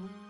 Mm-hmm.